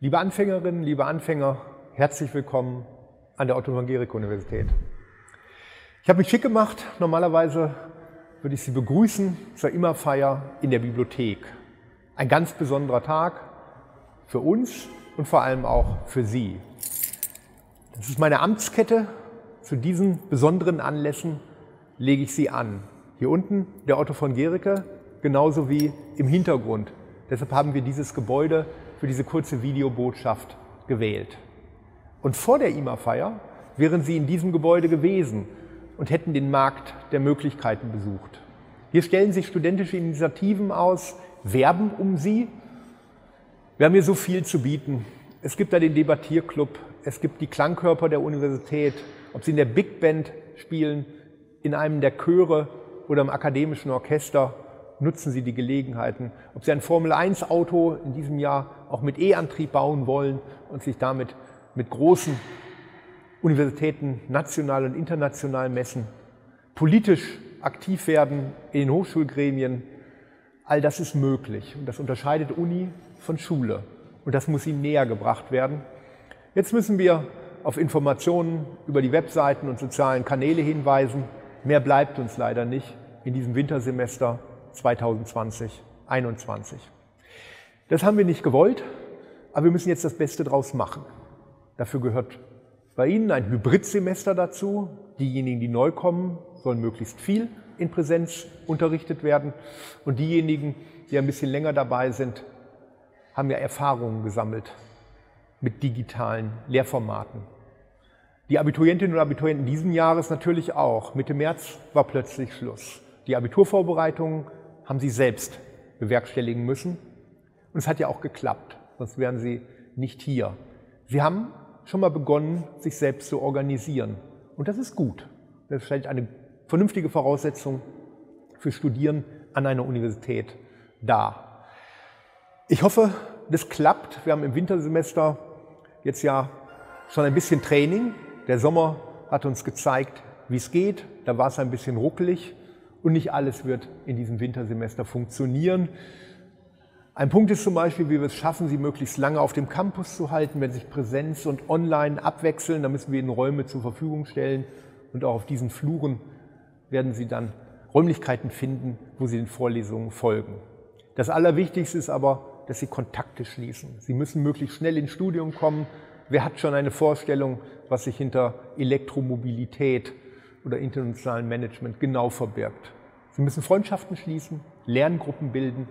Liebe Anfängerinnen, liebe Anfänger, herzlich willkommen an der Otto Evangelik Universität. Ich habe mich schick gemacht. Normalerweise würde ich Sie begrüßen zur Immerfeier in der Bibliothek. Ein ganz besonderer Tag für uns und vor allem auch für Sie. Das ist meine Amtskette. Zu diesen besonderen Anlässen lege ich sie an. Hier unten der Otto von Gericke, genauso wie im Hintergrund. Deshalb haben wir dieses Gebäude für diese kurze Videobotschaft gewählt. Und vor der IMA-Feier wären Sie in diesem Gebäude gewesen und hätten den Markt der Möglichkeiten besucht. Hier stellen sich studentische Initiativen aus, werben um sie. Wir haben hier so viel zu bieten. Es gibt da den Debattierclub, es gibt die Klangkörper der Universität, ob sie in der Big Band spielen, in einem der Chöre oder im akademischen Orchester nutzen Sie die Gelegenheiten. Ob Sie ein Formel-1-Auto in diesem Jahr auch mit E-Antrieb bauen wollen und sich damit mit großen Universitäten national und international messen, politisch aktiv werden in den Hochschulgremien, all das ist möglich. Und das unterscheidet Uni von Schule. Und das muss ihnen näher gebracht werden. Jetzt müssen wir auf Informationen über die Webseiten und sozialen Kanäle hinweisen. Mehr bleibt uns leider nicht in diesem Wintersemester 2020, 2021. Das haben wir nicht gewollt, aber wir müssen jetzt das Beste draus machen. Dafür gehört bei Ihnen ein Hybridsemester dazu. Diejenigen, die neu kommen, sollen möglichst viel in Präsenz unterrichtet werden. Und diejenigen, die ein bisschen länger dabei sind, haben ja Erfahrungen gesammelt mit digitalen Lehrformaten. Die Abiturientinnen und Abiturienten diesen Jahres natürlich auch. Mitte März war plötzlich Schluss. Die Abiturvorbereitungen haben sie selbst bewerkstelligen müssen. Und es hat ja auch geklappt, sonst wären sie nicht hier. Sie haben schon mal begonnen, sich selbst zu organisieren. Und das ist gut. Das stellt eine vernünftige Voraussetzung für Studieren an einer Universität dar. Ich hoffe, das klappt. Wir haben im Wintersemester jetzt ja schon ein bisschen Training. Der Sommer hat uns gezeigt, wie es geht. Da war es ein bisschen ruckelig. Und nicht alles wird in diesem Wintersemester funktionieren. Ein Punkt ist zum Beispiel, wie wir es schaffen, sie möglichst lange auf dem Campus zu halten, wenn sich Präsenz und Online abwechseln. Da müssen wir ihnen Räume zur Verfügung stellen. Und auch auf diesen Fluren werden sie dann Räumlichkeiten finden, wo sie den Vorlesungen folgen. Das Allerwichtigste ist aber, dass sie Kontakte schließen. Sie müssen möglichst schnell ins Studium kommen. Wer hat schon eine Vorstellung, was sich hinter Elektromobilität oder internationalen Management genau verbirgt. Sie müssen Freundschaften schließen, Lerngruppen bilden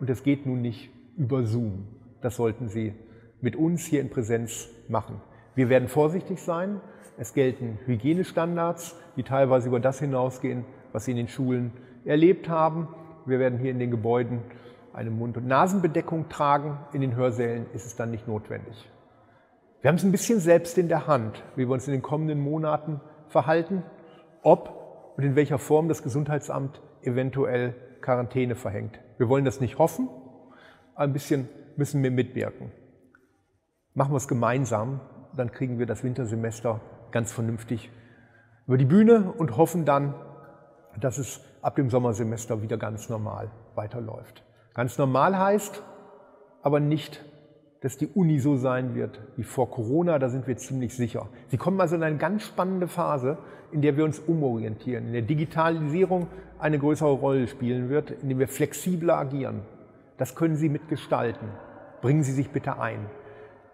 und das geht nun nicht über Zoom. Das sollten Sie mit uns hier in Präsenz machen. Wir werden vorsichtig sein. Es gelten Hygienestandards, die teilweise über das hinausgehen, was Sie in den Schulen erlebt haben. Wir werden hier in den Gebäuden eine Mund- und Nasenbedeckung tragen. In den Hörsälen ist es dann nicht notwendig. Wir haben es ein bisschen selbst in der Hand, wie wir uns in den kommenden Monaten verhalten ob und in welcher Form das Gesundheitsamt eventuell Quarantäne verhängt. Wir wollen das nicht hoffen, ein bisschen müssen wir mitwirken. Machen wir es gemeinsam, dann kriegen wir das Wintersemester ganz vernünftig über die Bühne und hoffen dann, dass es ab dem Sommersemester wieder ganz normal weiterläuft. Ganz normal heißt aber nicht dass die Uni so sein wird wie vor Corona, da sind wir ziemlich sicher. Sie kommen also in eine ganz spannende Phase, in der wir uns umorientieren, in der Digitalisierung eine größere Rolle spielen wird, in der wir flexibler agieren. Das können Sie mitgestalten. Bringen Sie sich bitte ein.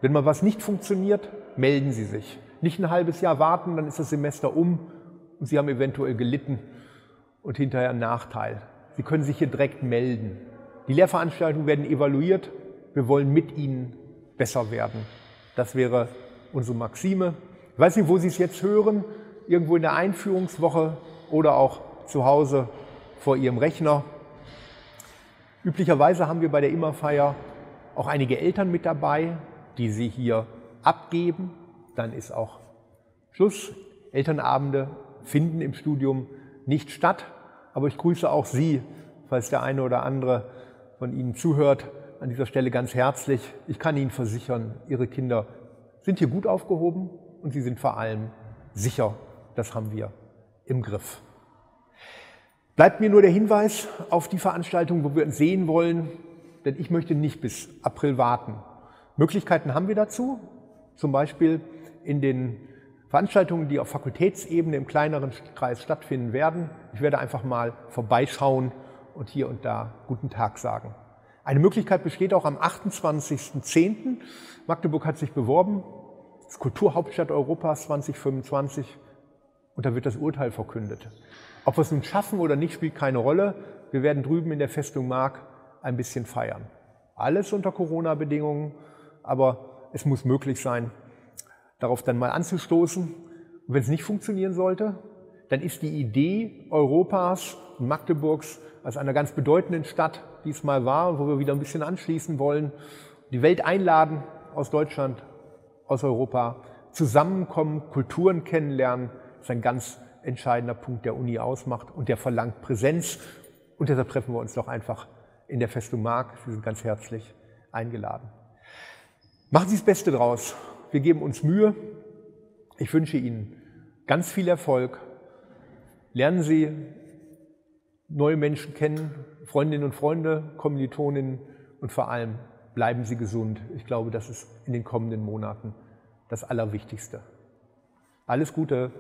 Wenn mal was nicht funktioniert, melden Sie sich. Nicht ein halbes Jahr warten, dann ist das Semester um und Sie haben eventuell gelitten und hinterher einen Nachteil. Sie können sich hier direkt melden. Die Lehrveranstaltungen werden evaluiert wir wollen mit ihnen besser werden. Das wäre unsere Maxime. Ich weiß nicht, wo Sie es jetzt hören, irgendwo in der Einführungswoche oder auch zu Hause vor Ihrem Rechner. Üblicherweise haben wir bei der Immerfeier auch einige Eltern mit dabei, die Sie hier abgeben. Dann ist auch Schluss. Elternabende finden im Studium nicht statt, aber ich grüße auch Sie, falls der eine oder andere von Ihnen zuhört an dieser Stelle ganz herzlich. Ich kann Ihnen versichern, Ihre Kinder sind hier gut aufgehoben und sie sind vor allem sicher. Das haben wir im Griff. Bleibt mir nur der Hinweis auf die Veranstaltung, wo wir uns sehen wollen, denn ich möchte nicht bis April warten. Ich Möglichkeiten haben wir dazu, zum Beispiel in den Veranstaltungen, die auf Fakultätsebene im kleineren Kreis stattfinden werden. Ich werde einfach mal vorbeischauen und hier und da guten Tag sagen. Eine Möglichkeit besteht auch am 28.10. Magdeburg hat sich beworben, das Kulturhauptstadt Europas 2025 und da wird das Urteil verkündet. Ob wir es nun schaffen oder nicht, spielt keine Rolle. Wir werden drüben in der Festung Mark ein bisschen feiern. Alles unter Corona-Bedingungen, aber es muss möglich sein, darauf dann mal anzustoßen. Und wenn es nicht funktionieren sollte, dann ist die Idee Europas und Magdeburgs als einer ganz bedeutenden Stadt, die es mal war wo wir wieder ein bisschen anschließen wollen, die Welt einladen aus Deutschland, aus Europa, zusammenkommen, Kulturen kennenlernen, ist ein ganz entscheidender Punkt, der Uni ausmacht und der verlangt Präsenz. Und deshalb treffen wir uns doch einfach in der Festung Mark. Sie sind ganz herzlich eingeladen. Machen Sie das Beste draus. Wir geben uns Mühe. Ich wünsche Ihnen ganz viel Erfolg. Lernen Sie neue Menschen kennen, Freundinnen und Freunde, Kommilitoninnen und vor allem bleiben Sie gesund. Ich glaube, das ist in den kommenden Monaten das Allerwichtigste. Alles Gute.